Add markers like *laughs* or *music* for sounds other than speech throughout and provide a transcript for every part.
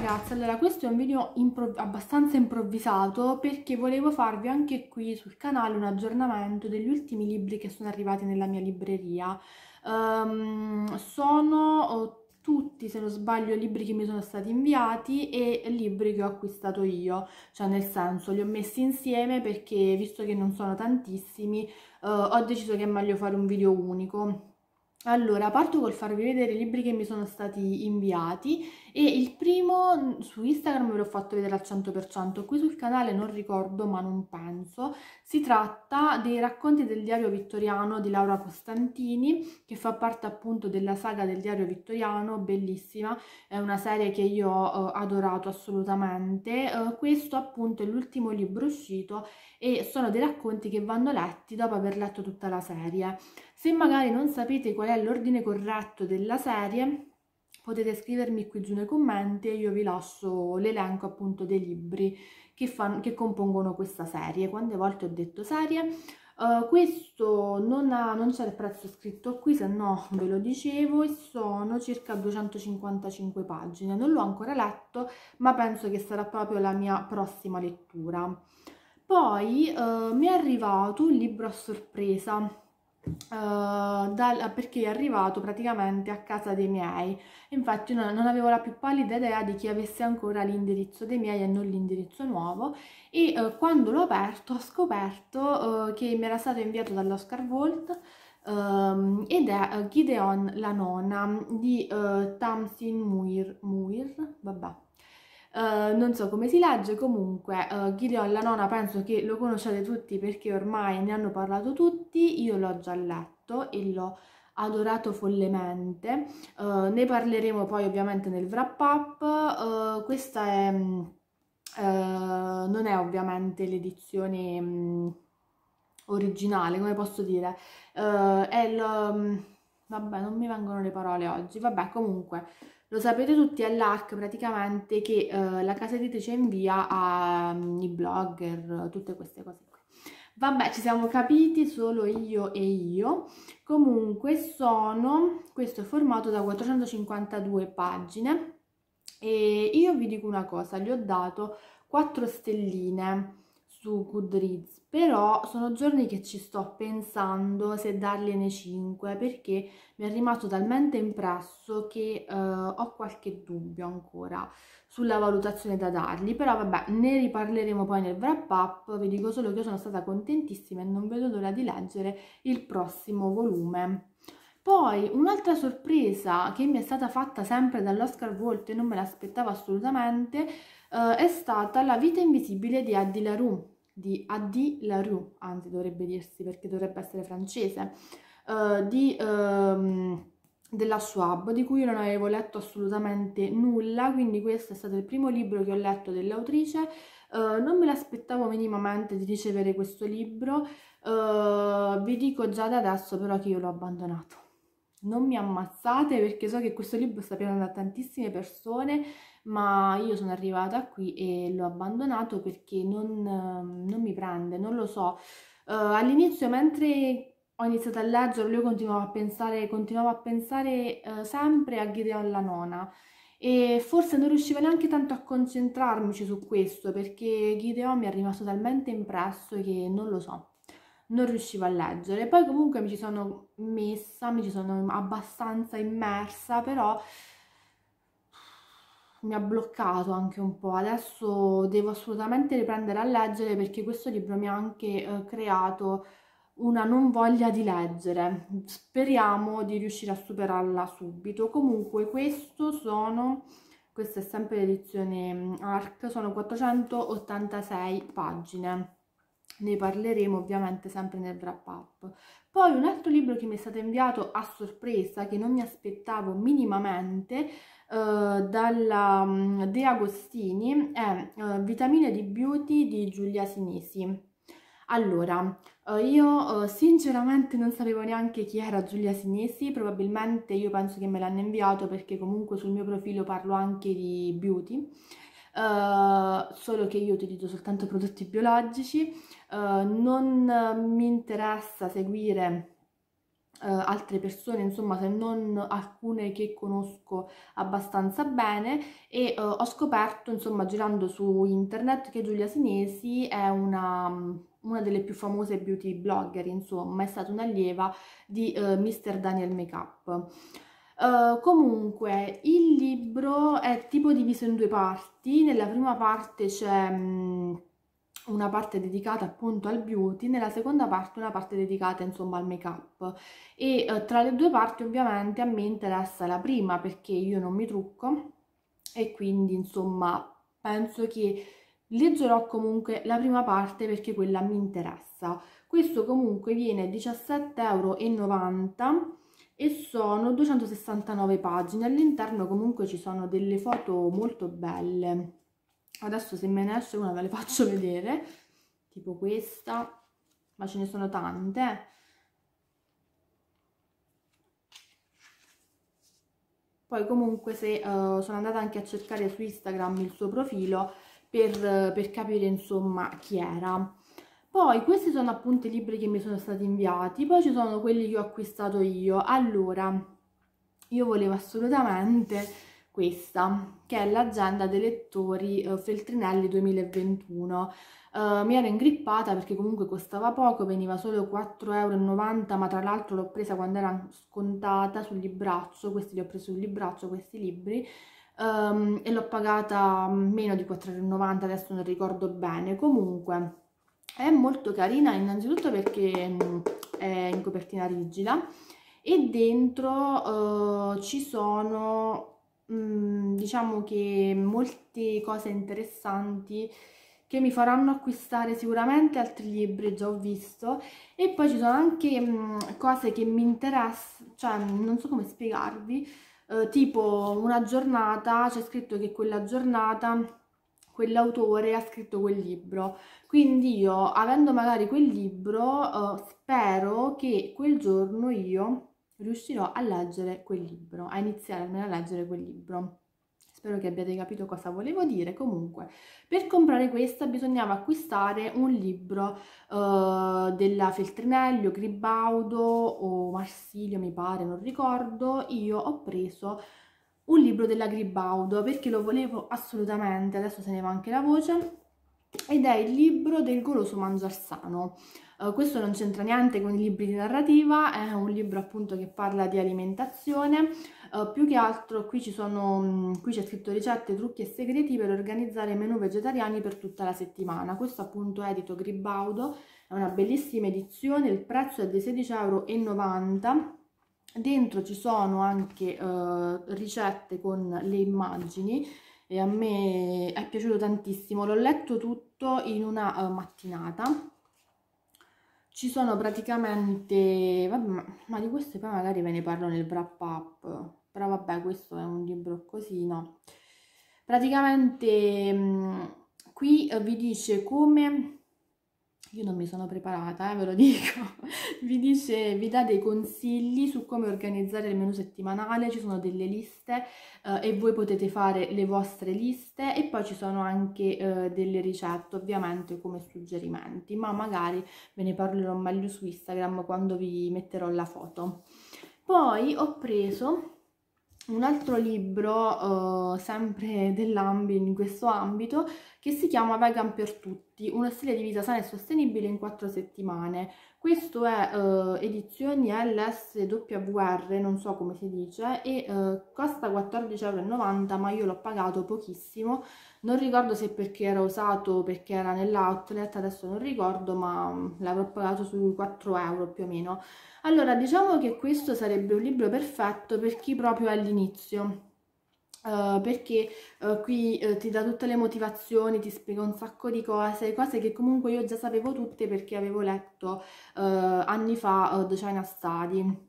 ragazzi, allora questo è un video impro abbastanza improvvisato perché volevo farvi anche qui sul canale un aggiornamento degli ultimi libri che sono arrivati nella mia libreria. Um, sono tutti, se non sbaglio, libri che mi sono stati inviati e libri che ho acquistato io, cioè nel senso li ho messi insieme perché visto che non sono tantissimi uh, ho deciso che è meglio fare un video unico allora, parto col farvi vedere i libri che mi sono stati inviati e il primo su Instagram ve l'ho fatto vedere al 100%, qui sul canale non ricordo ma non penso. Si tratta dei racconti del diario vittoriano di Laura Costantini che fa parte appunto della saga del diario vittoriano, bellissima, è una serie che io ho uh, adorato assolutamente. Uh, questo appunto è l'ultimo libro uscito e sono dei racconti che vanno letti dopo aver letto tutta la serie. Se magari non sapete qual è l'ordine corretto della serie, potete scrivermi qui giù nei commenti e io vi lascio l'elenco appunto dei libri che, fanno, che compongono questa serie. Quante volte ho detto serie? Uh, questo non, non c'è il prezzo scritto qui, se no ve lo dicevo, e sono circa 255 pagine. Non l'ho ancora letto, ma penso che sarà proprio la mia prossima lettura. Poi uh, mi è arrivato un libro a sorpresa Uh, dal, perché è arrivato praticamente a casa dei miei. Infatti non, non, avevo la più pallida idea di chi avesse ancora l'indirizzo dei miei e non l'indirizzo nuovo. E uh, quando l'ho aperto ho scoperto uh, che mi era stato inviato dall'Oscar Volt um, ed è Gideon la nonna di Tamsin Muir, Muir vabbè Uh, non so come si legge, comunque uh, Gideon la nona penso che lo conosciate tutti perché ormai ne hanno parlato tutti, io l'ho già letto e l'ho adorato follemente, uh, ne parleremo poi ovviamente nel wrap up, questa è, non è ovviamente l'edizione um, originale, come posso dire, è il... Um, vabbè non mi vengono le parole oggi, vabbè comunque lo sapete tutti, è l'ARC praticamente che eh, la casa editrice invia ai mm, blogger, tutte queste cose qui. Vabbè, ci siamo capiti, solo io e io. Comunque sono, questo è formato da 452 pagine e io vi dico una cosa, gli ho dato 4 stelline su Goodreads, però sono giorni che ci sto pensando se dargliene 5 perché mi è rimasto talmente impresso che uh, ho qualche dubbio ancora sulla valutazione da dargli, però vabbè ne riparleremo poi nel wrap up, vi dico solo che io sono stata contentissima e non vedo l'ora di leggere il prossimo volume. Poi un'altra sorpresa che mi è stata fatta sempre dall'Oscar Volt e non me l'aspettavo assolutamente uh, è stata La vita invisibile di Adi LaRue, di Adi LaRue, anzi dovrebbe dirsi perché dovrebbe essere francese, uh, di, uh, della Schwab, di cui io non avevo letto assolutamente nulla, quindi questo è stato il primo libro che ho letto dell'autrice, uh, non me l'aspettavo minimamente di ricevere questo libro, vi dico già da adesso però che io l'ho abbandonato. Non mi ammazzate perché so che questo libro sta pieno da tantissime persone, ma io sono arrivata qui e l'ho abbandonato perché non, non, mi prende, non lo so. Uh, all'inizio mentre ho iniziato a leggerlo io continuavo a pensare, continuavo a pensare uh, sempre a Gideon la nona e forse non riuscivo neanche tanto a concentrarmici su questo perché Gideon mi è rimasto talmente impresso che non lo so non riuscivo a leggere. Poi comunque mi ci sono messa, mi ci sono abbastanza immersa, però mi ha bloccato anche un po'. Adesso devo assolutamente riprendere a leggere perché questo libro mi ha anche eh, creato una non voglia di leggere. Speriamo di riuscire a superarla subito. Comunque questo sono, questa è sempre l'edizione mm, ARC, sono 486 pagine ne parleremo ovviamente sempre nel wrap up. Poi un altro libro che mi è stato inviato a sorpresa, che non mi aspettavo minimamente, eh, dalla um, De Agostini, è uh, Vitamine di Beauty di Giulia Sinisi. Allora, uh, io uh, sinceramente non sapevo neanche chi era Giulia Sinesi, probabilmente io penso che me l'hanno inviato perché comunque sul mio profilo parlo anche di beauty, Uh, solo che io utilizzo soltanto prodotti biologici, uh, non mi interessa seguire altre persone, insomma se non alcune che conosco abbastanza bene e uh, ho scoperto, insomma girando su internet, che Giulia Sinesi è una, una delle più famose beauty blogger, insomma è stata un'allieva di uh, Mr. Daniel Makeup. Uh, comunque il libro è tipo diviso in due parti, nella prima parte c'è um, una parte dedicata appunto al beauty, nella seconda parte una parte dedicata insomma al make up e uh, tra le due parti ovviamente a me interessa la prima perché io non mi trucco e quindi insomma penso che leggerò comunque la prima parte perché quella mi interessa. Questo comunque viene 17,90 euro e sono 269 pagine. All'interno comunque ci sono delle foto molto belle. Adesso se me ne esce una ve le *laughs* faccio vedere, tipo questa, ma ce ne sono tante. Poi comunque se uh, sono andata anche a cercare su Instagram il suo profilo per, per capire insomma chi era. Poi questi sono appunto i libri che mi sono stati inviati, poi ci sono quelli che ho acquistato io. Allora, io volevo assolutamente questa, che è l'agenda dei lettori uh, Feltrinelli 2021. Uh, mi ero ingrippata perché comunque costava poco, veniva solo 4,90 euro, ma tra l'altro l'ho presa quando era scontata sul libraccio, questi li ho presi sul libraccio, questi libri, um, e l'ho pagata meno di 4,90 euro, adesso non ricordo bene. Comunque è molto carina innanzitutto perché mm, è in copertina rigida e dentro uh, ci sono mm, diciamo che molte cose interessanti che mi faranno acquistare sicuramente altri libri, già ho visto, e poi ci sono anche mm, cose che mi interessano, cioè non so come spiegarvi, uh, tipo una giornata, c'è scritto che quella giornata quell'autore ha scritto quel libro. Quindi io, avendo magari quel libro, eh, spero che quel giorno io riuscirò a leggere quel libro, a iniziare almeno a leggere quel libro. Spero che abbiate capito cosa volevo dire. Comunque, per comprare questa bisognava acquistare un libro uh, della Feltrinelli o Gribaudo o Marsilio, mi pare, non ricordo. Io ho preso un libro della Gribaudo perché lo volevo assolutamente, adesso se ne va anche la voce, ed è il libro del goloso mangiar sano. Uh, questo non c'entra niente con i libri di narrativa, è un libro appunto che parla di alimentazione, uh, più che altro qui qui c'è scritto ricette, trucchi e segreti per organizzare menù vegetariani per tutta la settimana. Questo appunto è edito Gribaudo, è una bellissima edizione, il prezzo è di 16,90 euro Dentro ci sono anche uh, ricette con le immagini e a me è piaciuto tantissimo. L'ho letto tutto in una uh, mattinata. Ci sono praticamente... Vabbè, ma, ma, di queste poi magari ve ne parlo nel wrap up. Però vabbè, questo è un libro così, no? Praticamente mh, mm, qui uh, vi dice come io non mi sono preparata, eh, ve lo *laughs* dico, vi dice, vi dà dei consigli su come organizzare il menu settimanale, ci sono delle liste eh, e voi potete fare le vostre liste e poi ci sono anche eh, delle ricette ovviamente come suggerimenti, ma magari ve ne parlerò meglio su Instagram quando vi metterò la foto. Poi ho preso un altro libro, uh, sempre dell'ambito, in questo ambito, che si chiama Vegan per tutti, uno stile di vita sana e sostenibile in quattro settimane. Questo è uh, edizioni LSWR, non so come si dice, e uh, costa 14,90 euro, ma io l'ho pagato pochissimo. Non ricordo se perché era usato o perché era nell'outlet, adesso non ricordo, ma mm, l'avrò pagato sui 4 euro più o meno. Allora, diciamo che questo sarebbe un libro perfetto per chi proprio è all'inizio. Uh, perché uh, qui uh, ti dà tutte le motivazioni, ti spiega un sacco di cose, cose che comunque io già sapevo tutte perché avevo letto anni fa The China Study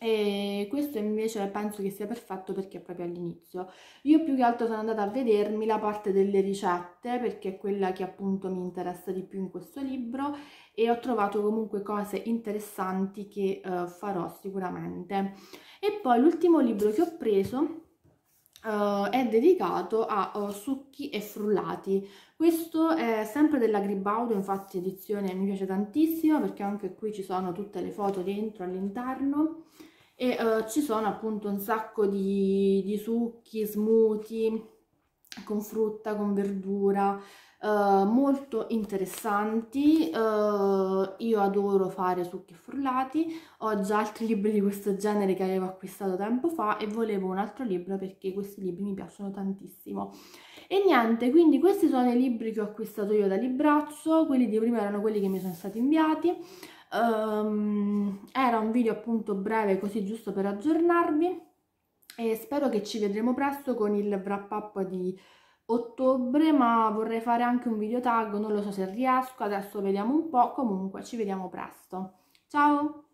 e questo invece penso che sia perfetto perché è proprio all'inizio. Io più che altro sono andata a vedermi la parte delle ricette perché è quella che appunto mi interessa di più in questo libro e ho trovato comunque cose interessanti che farò sicuramente. E poi l'ultimo libro che ho preso uh, è dedicato a uh, succhi e frullati. Questo è sempre della Gribaudo, infatti edizione mi piace tantissimo perché anche qui ci sono tutte le foto dentro all'interno e uh, ci sono appunto un sacco di, di succhi, smoothie con frutta, con verdura, Uh, molto interessanti, uh, io adoro fare succhi frullati, ho già altri libri di questo genere che avevo acquistato tempo fa e volevo un altro libro perché questi libri mi piacciono tantissimo. E niente, quindi questi sono i libri che ho acquistato io da Libraccio, quelli di prima erano quelli che mi sono stati inviati. Um, era un video appunto breve così giusto per aggiornarvi e spero che ci vedremo presto con il wrap up di ottobre ma vorrei fare anche un video tag non lo so se riesco adesso vediamo un po' comunque ci vediamo presto. Ciao